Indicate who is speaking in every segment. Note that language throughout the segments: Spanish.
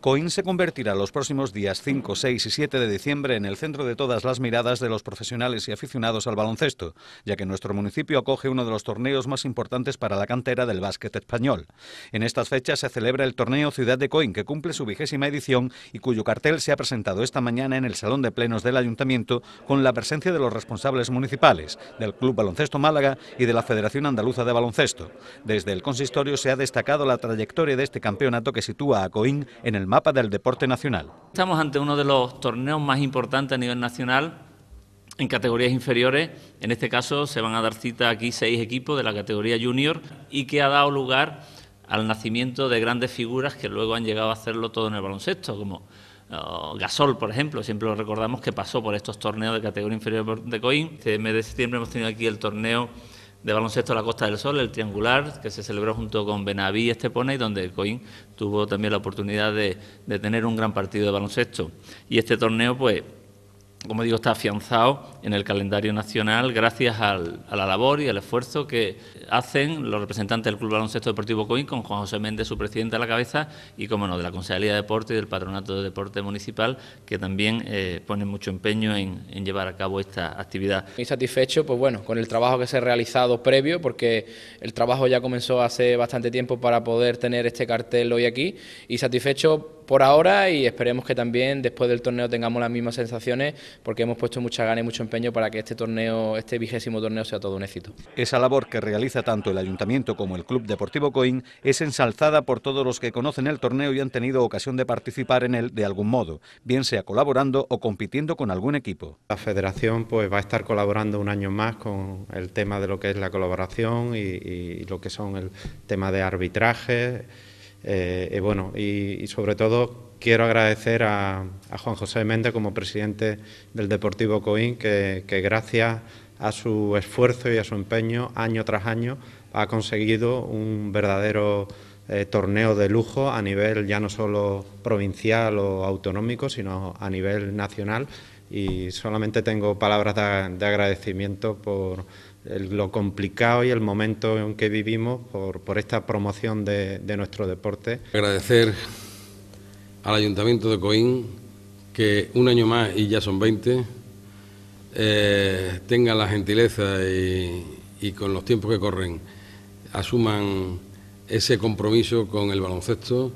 Speaker 1: Coín se convertirá los próximos días 5, 6 y 7 de diciembre en el centro de todas las miradas de los profesionales y aficionados al baloncesto, ya que nuestro municipio acoge uno de los torneos más importantes para la cantera del básquet español. En estas fechas se celebra el torneo Ciudad de Coín, que cumple su vigésima edición y cuyo cartel se ha presentado esta mañana en el Salón de Plenos del Ayuntamiento con la presencia de los responsables municipales, del Club Baloncesto Málaga y de la Federación Andaluza de Baloncesto. Desde el consistorio se ha destacado la trayectoria de este campeonato que sitúa a Coín en el mapa del deporte nacional.
Speaker 2: Estamos ante uno de los torneos más importantes a nivel nacional en categorías inferiores. En este caso se van a dar cita aquí seis equipos de la categoría junior y que ha dado lugar al nacimiento de grandes figuras que luego han llegado a hacerlo todo en el baloncesto, como oh, Gasol, por ejemplo, siempre lo recordamos que pasó por estos torneos de categoría inferior de Coín. Este mes de septiembre hemos tenido aquí el torneo de baloncesto a la Costa del Sol, el triangular, que se celebró junto con Benaví y y donde Coín tuvo también la oportunidad de, de tener un gran partido de baloncesto. Y este torneo, pues, como digo, está afianzado en el calendario nacional gracias a la labor y al esfuerzo que hacen los representantes del Club Baloncesto Deportivo Coín, con Juan José Méndez, su presidente a la cabeza, y, como no, de la Consejería de Deporte y del Patronato de Deporte Municipal, que también eh, ponen mucho empeño en, en, llevar a cabo esta actividad.
Speaker 3: Muy satisfecho, pues bueno, con el trabajo que se ha realizado previo, porque el trabajo ya comenzó hace bastante tiempo para poder tener este cartel hoy aquí, y satisfecho por ahora y esperemos que también después del torneo tengamos las mismas sensaciones porque hemos puesto mucha gana y mucho empeño para que este torneo, este vigésimo torneo sea todo un éxito.
Speaker 1: Esa labor que realiza tanto el Ayuntamiento como el Club Deportivo Coín es ensalzada por todos los que conocen el torneo y han tenido ocasión de participar en él de algún modo, bien sea colaborando o compitiendo con algún equipo.
Speaker 4: La federación pues va a estar colaborando un año más con el tema de lo que es la colaboración y, y lo que son el tema de arbitraje eh, y bueno, y, sobre todo quiero agradecer a, Juan José Méndez como presidente del Deportivo Coín, que, gracias a su esfuerzo y a su empeño, año tras año, ha conseguido un verdadero eh, torneo de lujo a nivel ya no solo provincial o autonómico, sino a nivel nacional. Y solamente tengo palabras de agradecimiento por lo complicado y el momento en que vivimos por, esta promoción de, nuestro deporte.
Speaker 5: Agradecer al Ayuntamiento de Coín que un año más, y ya son 20, eh, tengan la gentileza y, con los tiempos que corren asuman ese compromiso con el baloncesto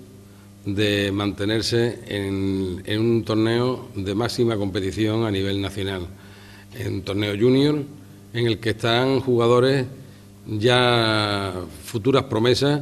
Speaker 5: de mantenerse en, en un torneo de máxima competición a nivel nacional, en torneo junior en el que están jugadores ya futuras promesas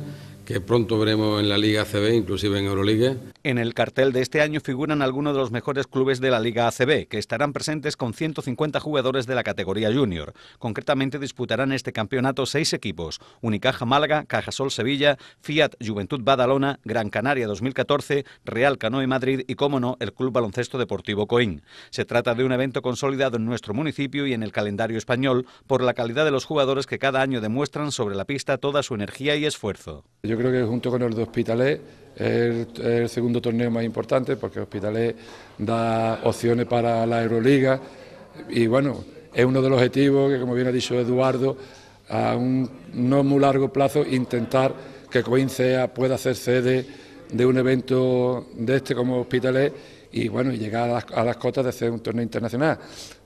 Speaker 5: que pronto veremos en la Liga ACB, inclusive en Euroliga.
Speaker 1: En el cartel de este año figuran algunos de los mejores clubes de la Liga ACB, que estarán presentes con 150 jugadores de la categoría junior. Concretamente disputarán este campeonato seis equipos, Unicaja Málaga, Cajasol Sevilla, Fiat Juventud Badalona, Gran Canaria 2014, Real Canoe Madrid y, como no, el Club Baloncesto Deportivo Coín. Se trata de un evento consolidado en nuestro municipio y en el calendario español por la calidad de los jugadores que cada año demuestran sobre la pista toda su energía y esfuerzo
Speaker 6: creo que junto con el de Hospitalet es el, segundo torneo más importante porque Hospitalet da opciones para la Euroliga y bueno, es uno de los objetivos que como bien ha dicho Eduardo, a un no muy largo plazo intentar que Coincea pueda hacer sede de un evento de este como Hospitalet y bueno, llegar a las, a las cotas de hacer un torneo internacional.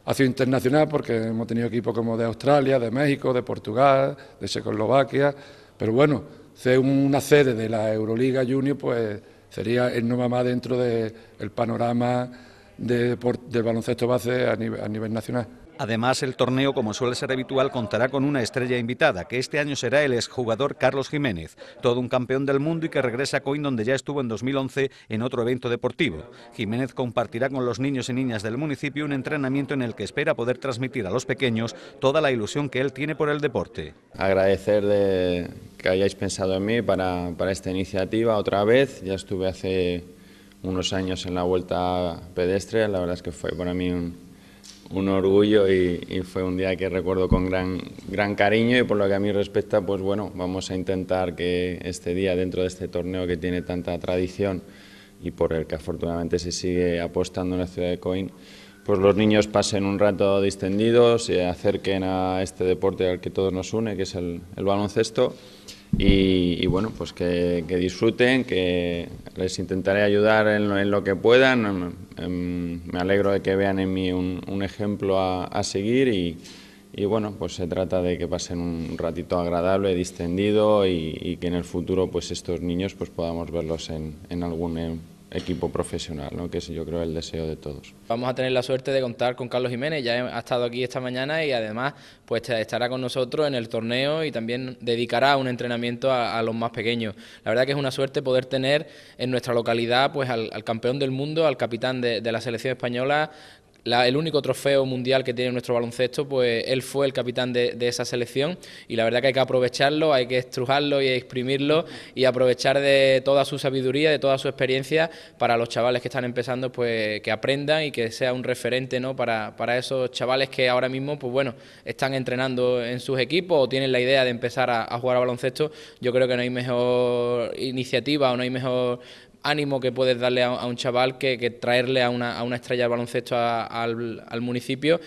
Speaker 6: Ha sido internacional porque hemos tenido equipos como de Australia, de México, de Portugal, de Checoslovaquia, pero bueno, ser una sede de la Euroliga Junior, pues sería el no más dentro del panorama de, del baloncesto base a nivel nacional.
Speaker 1: Además, el torneo, como suele ser habitual, contará con una estrella invitada, que este año será el exjugador Carlos Jiménez, todo un campeón del mundo y que regresa a Coín donde ya estuvo en 2011 en otro evento deportivo. Jiménez compartirá con los niños y niñas del municipio un entrenamiento en el que espera poder transmitir a los pequeños toda la ilusión que él tiene por el deporte.
Speaker 7: Agradecer de que hayáis pensado en mí para, para esta iniciativa otra vez. Ya estuve hace unos años en la vuelta pedestre, la verdad es que fue para mí un un orgullo y, fue un día que recuerdo con gran, gran cariño y por lo que a mí respecta, pues bueno, vamos a intentar que este día dentro de este torneo que tiene tanta tradición y por el que afortunadamente se sigue apostando en la ciudad de Coín, pues los niños pasen un rato distendidos, se acerquen a este deporte al que todos nos une, que es el, el baloncesto, y, bueno, pues que, disfruten, que les intentaré ayudar en lo, que puedan. Em, em, me alegro de que vean en mí un, ejemplo a, seguir y, bueno, pues se trata de que pasen un ratito agradable, distendido y, que en el futuro pues estos niños pues podamos verlos en, en algún equipo profesional, ¿no? que es yo creo el deseo de todos.
Speaker 3: Vamos a tener la suerte de contar con Carlos Jiménez, ya ha estado aquí esta mañana y además pues estará con nosotros en el torneo y también dedicará un entrenamiento a, los más pequeños. La verdad que es una suerte poder tener en nuestra localidad pues al, campeón del mundo, al capitán de la selección española el único trofeo mundial que tiene nuestro baloncesto, pues él fue el capitán de, esa selección y la verdad que hay que aprovecharlo, hay que estrujarlo y exprimirlo y aprovechar de toda su sabiduría, de toda su experiencia para los chavales que están empezando, pues que aprendan y que sea un referente ¿no? para, para esos chavales que ahora mismo, pues bueno, están entrenando en sus equipos o tienen la idea de empezar a, a jugar a baloncesto. Yo creo que no hay mejor iniciativa o no hay mejor ánimo que puedes darle a, un chaval que, traerle a una, a una estrella del baloncesto al, al municipio.